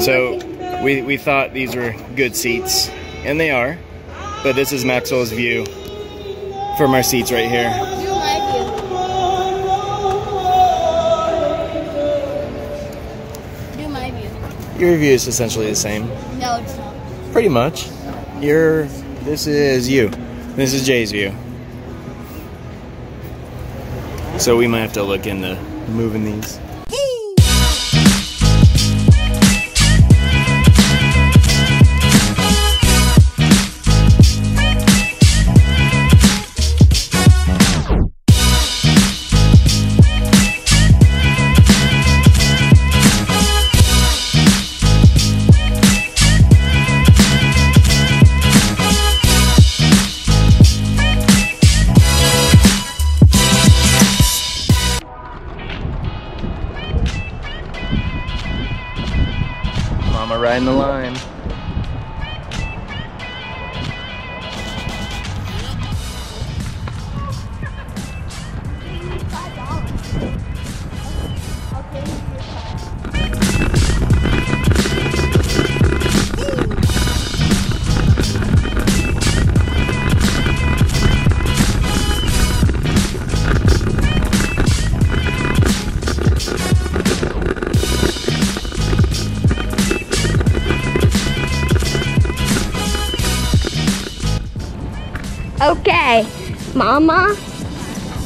So we, we thought these were good seats, and they are. But this is Maxwell's view from our seats right here. Do my view. Do my view. Your view is essentially the same, No, it's not. pretty much. Your this is you. This is Jay's view. So we might have to look into moving these. Mama riding the line. Okay, Mama,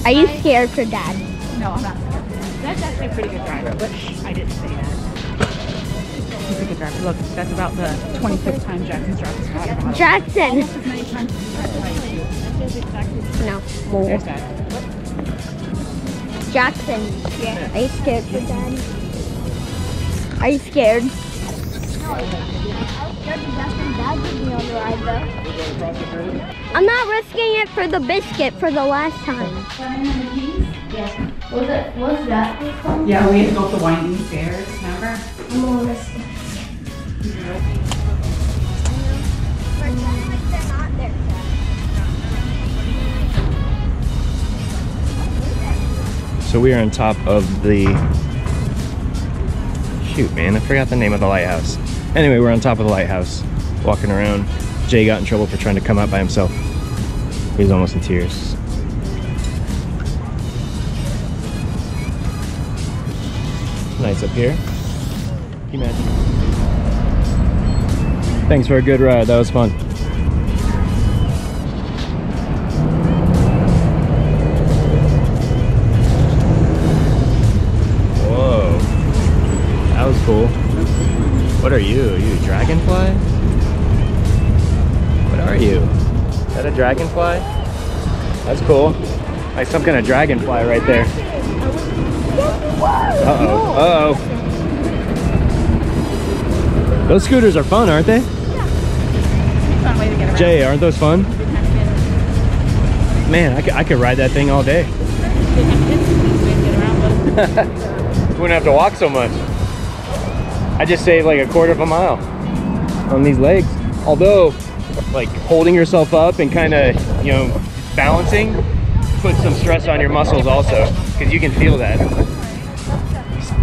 are you scared for Dad? No, I'm not scared. That's actually a pretty good driver, but I didn't say that. He's a good driver. Look, that's about the 25th time Jackson's dropped his water. Jackson. Almost as many times as he's tried. That is exactly No, more. There's that. Jackson. Yeah. Are you scared for Dad? Are you scared? I'm not risking it for the biscuit for the last time. Yeah. Was it, was that? Yeah, we had to go up the winding stairs, remember? I'm gonna risk it. So we are on top of the shoot, man, I forgot the name of the lighthouse. Anyway, we're on top of the lighthouse, walking around. Jay got in trouble for trying to come out by himself. He was almost in tears. Nice up here. Imagine? Thanks for a good ride. That was fun. Whoa. That was cool. What are you? Are you a dragonfly? What are you? Is that a dragonfly? That's cool. Like some kind of dragonfly right there. Uh-oh. Uh-oh. Those scooters are fun, aren't they? Fun way to get around. Jay, aren't those fun? Man, I could, I could ride that thing all day. Wouldn't have to walk so much. I just saved like a quarter of a mile on these legs. Although, like holding yourself up and kind of, you know, balancing puts some stress on your muscles also, because you can feel that.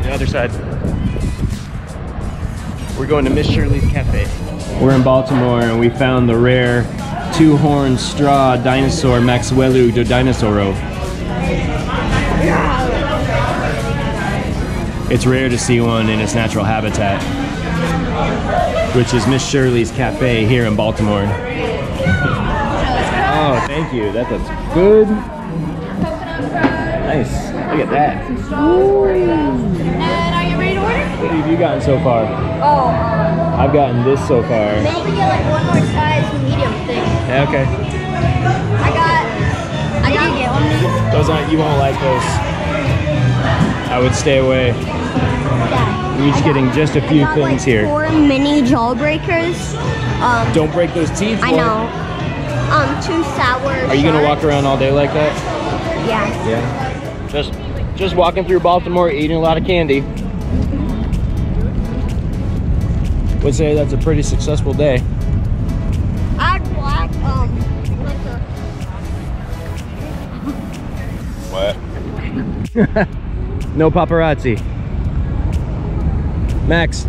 The other side. We're going to Miss Shirley's Cafe. We're in Baltimore and we found the rare two-horned straw dinosaur Maxwellu do Dinosauro. It's rare to see one in its natural habitat, which is Miss Shirley's Cafe here in Baltimore. Oh, oh, thank you. That looks good. Nice. Look at that. And are you ready to order? What have you gotten so far? Oh, I've gotten this so far. maybe get like one more size medium thing. Yeah, okay. I got. I got. Get one of these? Those aren't, you won't like those. I would stay away. Yeah. We're each getting just a few got, things like, here. Four mini jawbreakers. Um, Don't break those teeth. I boy. know. Um, two sour. Are you gonna walk around all day like that? Yeah. Yeah. Just, just walking through Baltimore, eating a lot of candy. Would say that's a pretty successful day. I'd walk. Um, like a. What? no paparazzi. Max,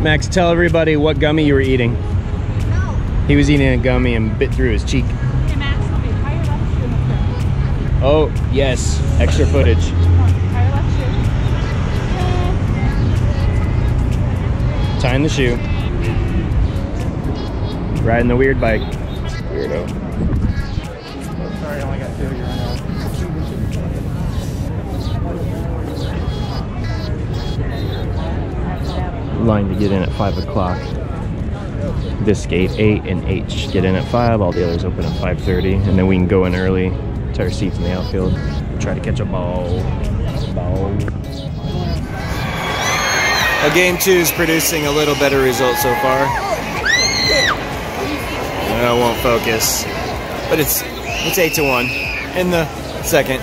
Max, tell everybody what gummy you were eating. He was eating a gummy and bit through his cheek. Hey Max, let me tie left shoe in the front. Oh, yes. Extra footage. Come on, tie left shoe. Tying the shoe. Riding the weird bike. Weirdo. Line to get in at 5 o'clock. This gate 8 and H get in at 5. All the others open at 5.30. And then we can go in early to our seats in the outfield. Try to catch a ball. Ball. Well, game two is producing a little better result so far. I won't focus, but it's it's eight to one in the second.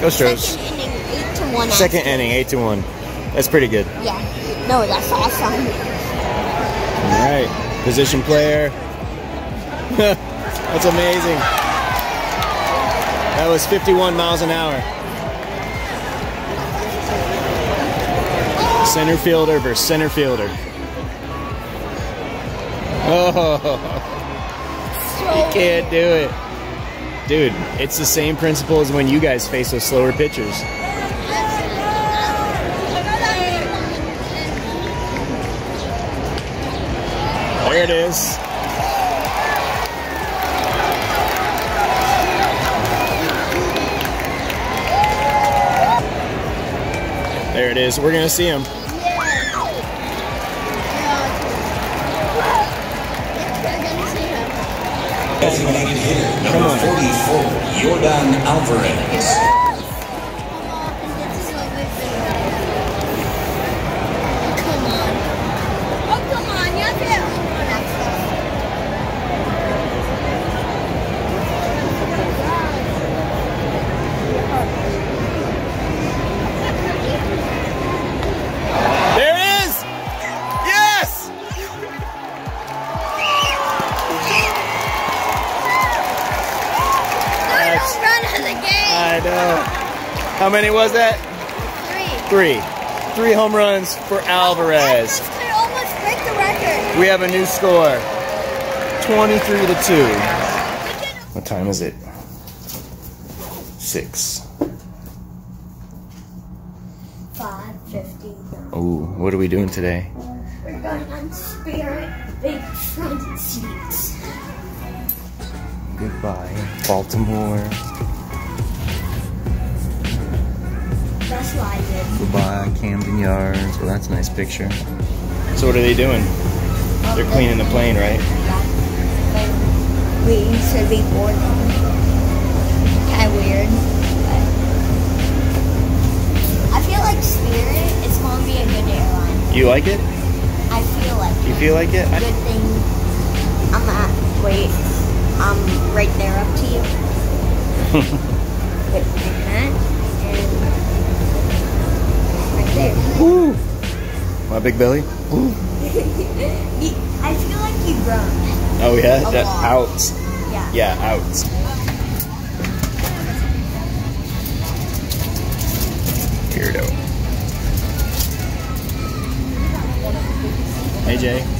Go Stros. Second inning, eight to one. Second inning, eight to one. That's pretty good. Yeah. No, that's awesome. All right, position player. That's amazing. That was 51 miles an hour. Center fielder versus center fielder. Oh, you can't do it. Dude, it's the same principle as when you guys face those slower pitchers. There it is. There it is. We're going to see him. Hitter number 44, Yordan Alvarez. How many was that? Three. Three. Three home runs for Alvarez. This almost break the record. We have a new score 23 to 2. What time is it? Six. Five fifty. Oh, what are we doing today? We're going on Spirit Big Front Seats. Goodbye, Baltimore. That's what I did. Goodbye, Camden Yards. Well, that's a nice picture. So, what are they doing? They're cleaning the plane, right? We should be boarding. Kind of weird. but I feel like Spirit is going to be a good airline. You like it? I feel like You it. feel like it? I- Good thing I'm at. Wait, I'm right there up to you. Wait, like that. And right there. Woo! My big belly? You- I feel like you've grown. Oh, yeah? A That, lot. out. Yeah. Yeah, out. Weirdo. Hey, Jay.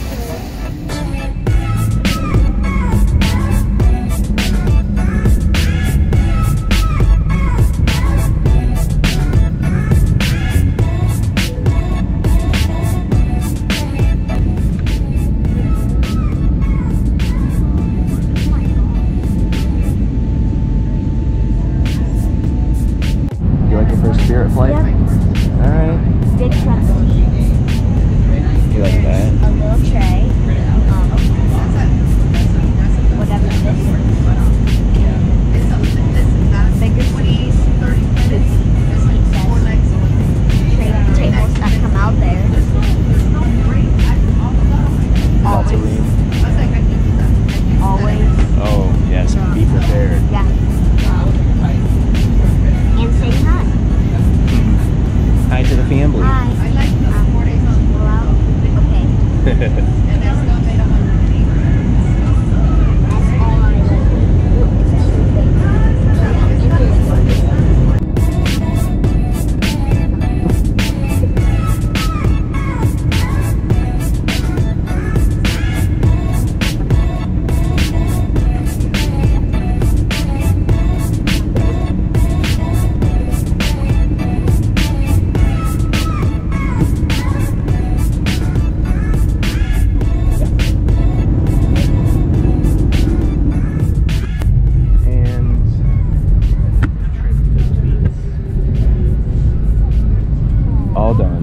all done.